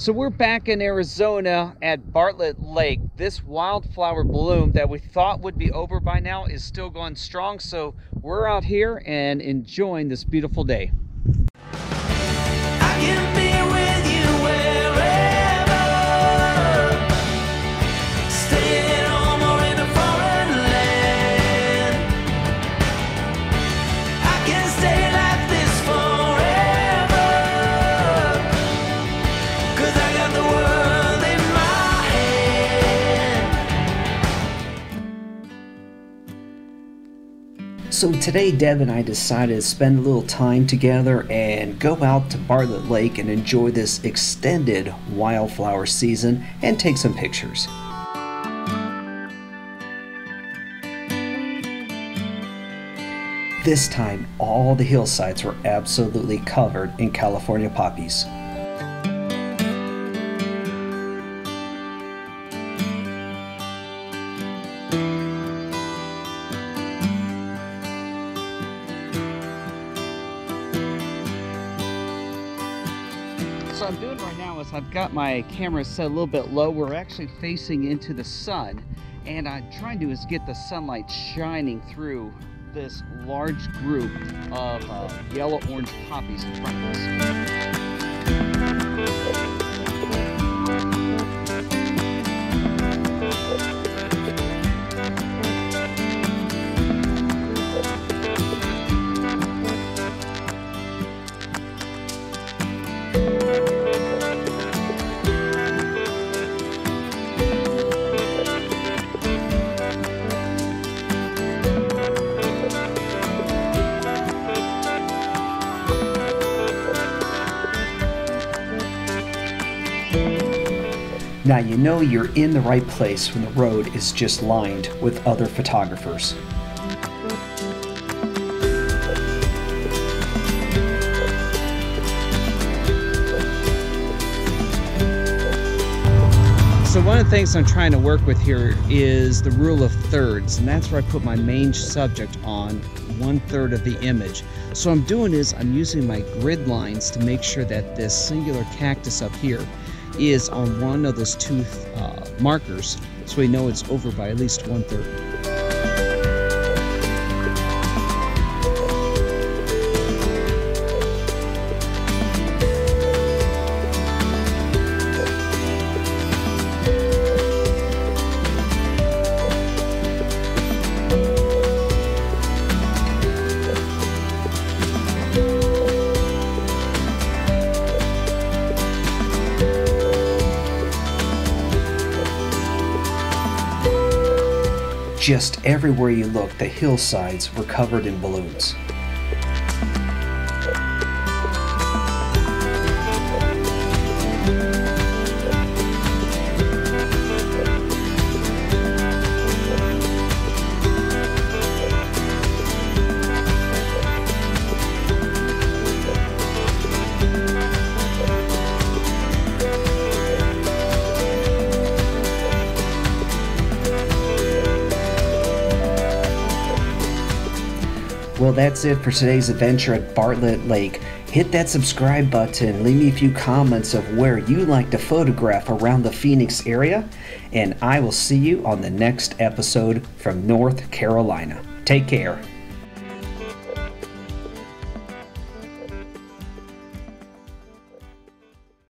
So we're back in Arizona at Bartlett Lake. This wildflower bloom that we thought would be over by now is still going strong. So we're out here and enjoying this beautiful day. So today Deb and I decided to spend a little time together and go out to Bartlett Lake and enjoy this extended wildflower season and take some pictures. This time, all the hillsides were absolutely covered in California poppies. So I'm doing right now is I've got my camera set a little bit low. We're actually facing into the sun and I'm trying to is get the sunlight shining through this large group of uh, yellow orange poppies in front of us. Now you know you're in the right place when the road is just lined with other photographers. So one of the things I'm trying to work with here is the rule of thirds, and that's where I put my main subject on one third of the image. So what I'm doing is I'm using my grid lines to make sure that this singular cactus up here is on one of those two uh, markers so we know it's over by at least one third. Just everywhere you looked, the hillsides were covered in balloons. Well, that's it for today's adventure at Bartlett Lake. Hit that subscribe button, leave me a few comments of where you like to photograph around the Phoenix area, and I will see you on the next episode from North Carolina. Take care.